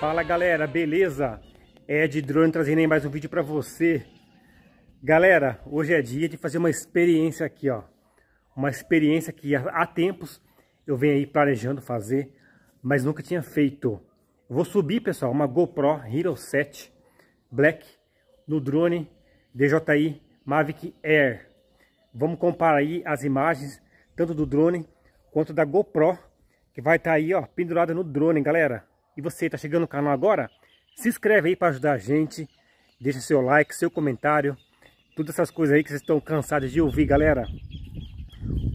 Fala galera, beleza? É de drone trazendo mais um vídeo pra você. Galera, hoje é dia de fazer uma experiência aqui, ó. Uma experiência que há tempos eu venho aí planejando fazer Mas nunca tinha feito. Vou subir, pessoal, uma GoPro Hero 7 Black No drone DJI Mavic Air. Vamos comparar aí as imagens Tanto do drone quanto da GoPro Que vai estar tá aí, ó, pendurada no drone, galera e você está chegando no canal agora, se inscreve aí para ajudar a gente, deixa seu like, seu comentário, todas essas coisas aí que vocês estão cansados de ouvir, galera.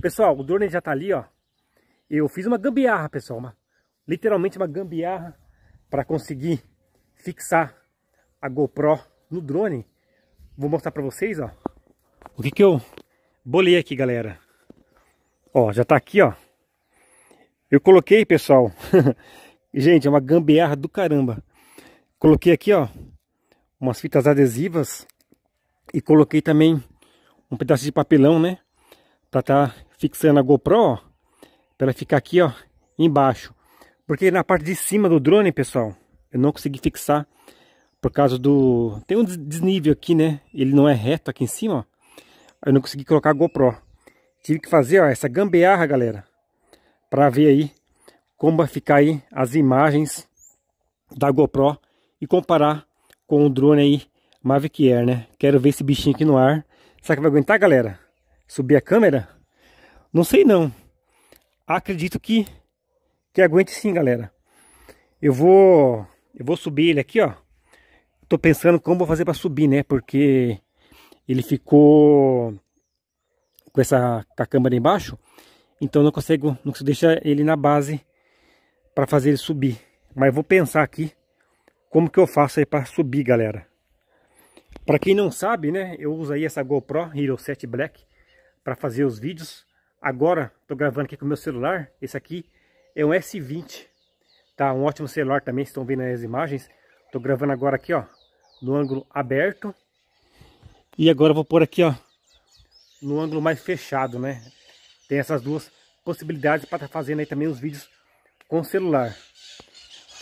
Pessoal, o drone já está ali, ó. Eu fiz uma gambiarra, pessoal, uma, literalmente uma gambiarra para conseguir fixar a GoPro no drone. Vou mostrar para vocês, ó. O que que eu bolei aqui, galera. Ó, já tá aqui, ó. Eu coloquei, pessoal, Gente, é uma gambiarra do caramba. Coloquei aqui, ó, umas fitas adesivas e coloquei também um pedaço de papelão, né? Pra tá fixando a GoPro, ó, pra ela ficar aqui, ó, embaixo. Porque na parte de cima do drone, pessoal, eu não consegui fixar por causa do... Tem um desnível aqui, né? Ele não é reto aqui em cima, ó. Eu não consegui colocar a GoPro. Tive que fazer, ó, essa gambiarra, galera. Pra ver aí como vai ficar aí as imagens da GoPro e comparar com o drone aí Mavic Air, né? Quero ver esse bichinho aqui no ar. Será que vai aguentar, galera? Subir a câmera? Não sei não. Acredito que que aguente sim, galera. Eu vou eu vou subir ele aqui, ó. Tô pensando como vou fazer para subir, né? Porque ele ficou com essa com a câmera embaixo, então não consigo não consigo deixar ele na base para fazer ele subir. Mas vou pensar aqui como que eu faço aí para subir, galera. Para quem não sabe, né, eu uso aí essa GoPro Hero 7 Black para fazer os vídeos. Agora estou gravando aqui com o meu celular. Esse aqui é um S20, tá? Um ótimo celular também, estão vendo as imagens. Estou gravando agora aqui, ó, no ângulo aberto. E agora vou pôr aqui, ó, no ângulo mais fechado, né? Tem essas duas possibilidades para estar tá fazendo aí também os vídeos com celular.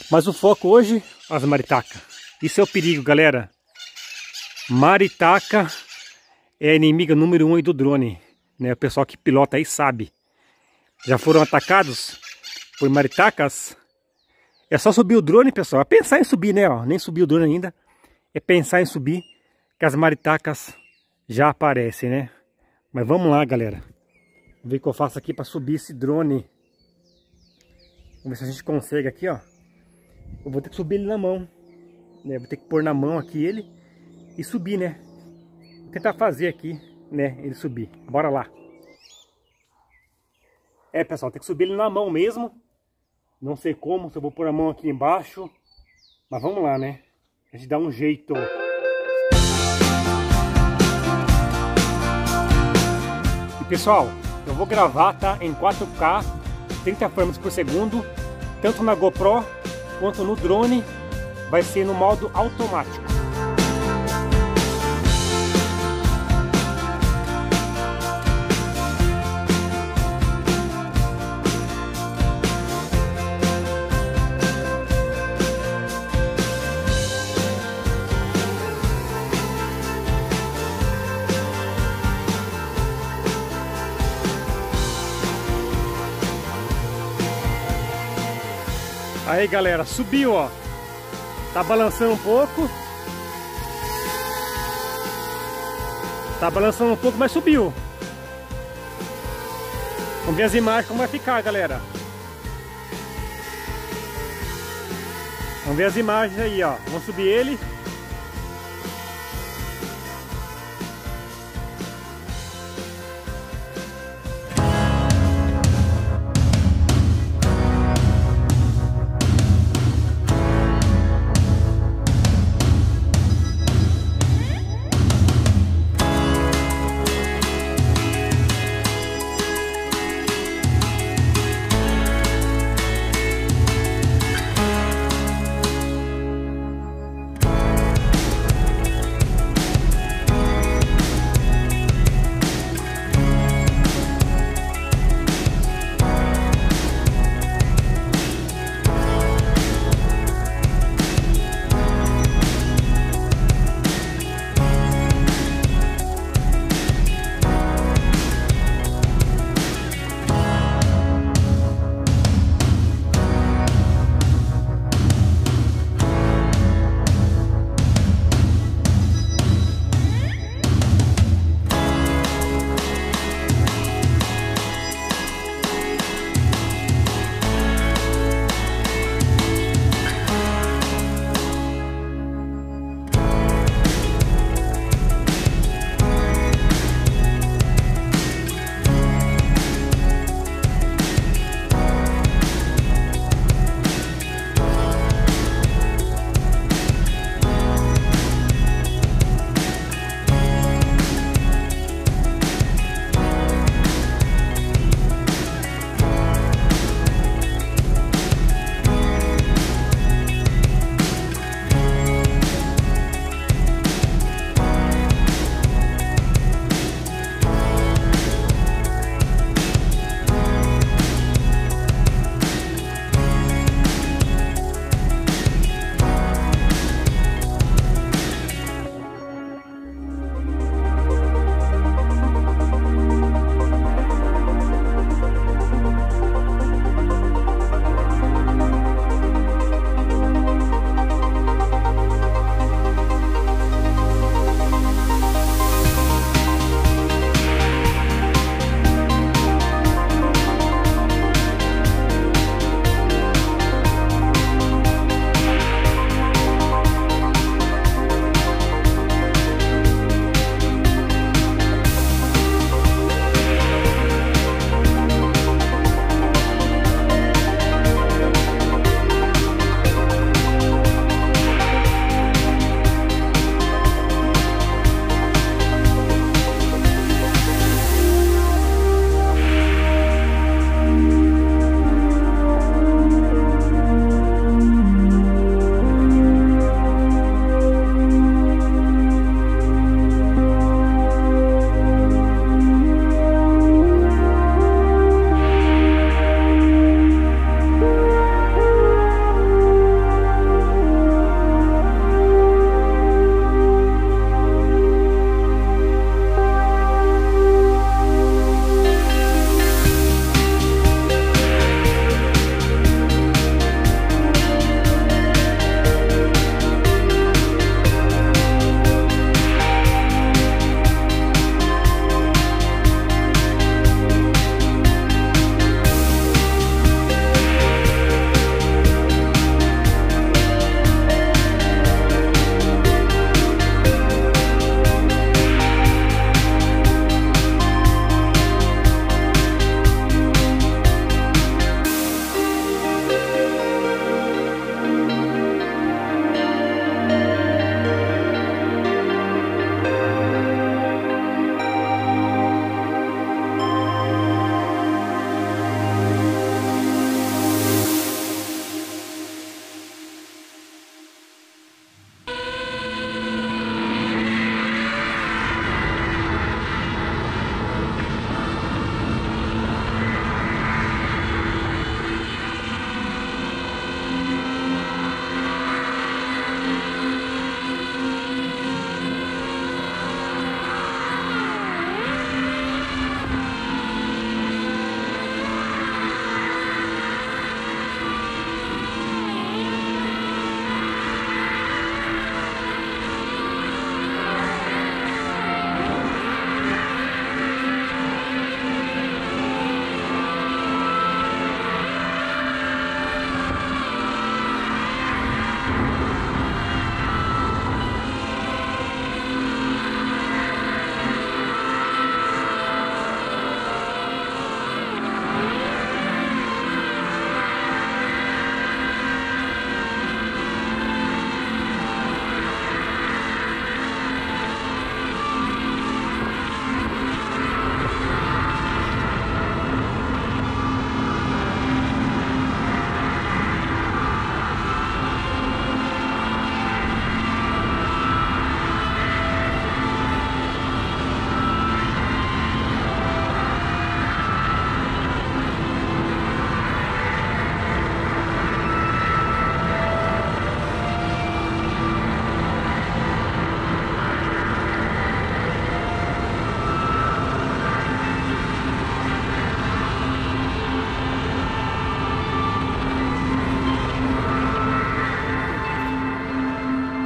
Mas o foco hoje, as maritacas. Isso é o perigo, galera. Maritaca é a inimiga número um do drone. Né? O pessoal que pilota aí sabe. Já foram atacados por maritacas. É só subir o drone, pessoal. É pensar em subir, né? Ó, nem subir o drone ainda. É pensar em subir que as maritacas já aparecem, né? Mas vamos lá, galera. Vamos ver o que eu faço aqui para subir esse drone. Vamos ver se a gente consegue aqui, ó. Eu vou ter que subir ele na mão. Né? Vou ter que pôr na mão aqui ele e subir, né? Vou tentar fazer aqui, né? Ele subir. Bora lá. É, pessoal, tem que subir ele na mão mesmo. Não sei como, se eu vou pôr a mão aqui embaixo. Mas vamos lá, né? A gente dá um jeito. E pessoal, eu vou gravar, tá? Em 4K 30 frames por segundo, tanto na GoPro quanto no drone, vai ser no modo automático. Aí galera, subiu ó. Tá balançando um pouco. Tá balançando um pouco, mas subiu. Vamos ver as imagens como vai ficar galera. Vamos ver as imagens aí ó. Vamos subir ele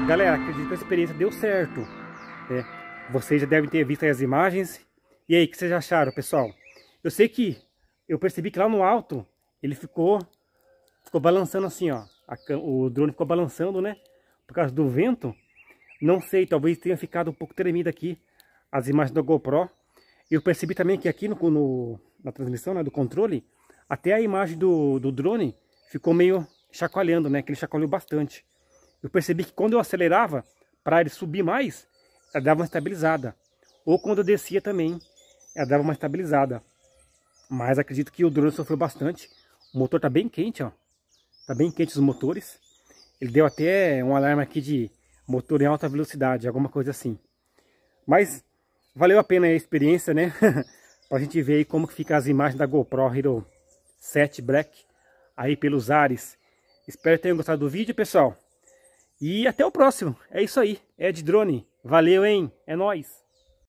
galera, acredito que a experiência deu certo. Né? Vocês já devem ter visto as imagens. E aí, o que vocês acharam, pessoal? Eu sei que eu percebi que lá no alto ele ficou ficou balançando assim, ó. A, o drone ficou balançando, né? Por causa do vento. Não sei, talvez tenha ficado um pouco tremido aqui as imagens da GoPro. Eu percebi também que aqui no, no na transmissão, né, do controle, até a imagem do, do drone ficou meio chacoalhando, né? Que ele chacoalhou bastante. Eu percebi que quando eu acelerava, para ele subir mais, ela dava uma estabilizada. Ou quando eu descia também, ela dava uma estabilizada. Mas acredito que o drone sofreu bastante. O motor tá bem quente, ó. Tá bem quente os motores. Ele deu até um alarme aqui de motor em alta velocidade, alguma coisa assim. Mas valeu a pena a experiência, né? pra gente ver aí como que fica as imagens da GoPro Hero 7 Black aí pelos ares. Espero que tenham gostado do vídeo, pessoal. E até o próximo. É isso aí. É de drone. Valeu, hein? É nóis.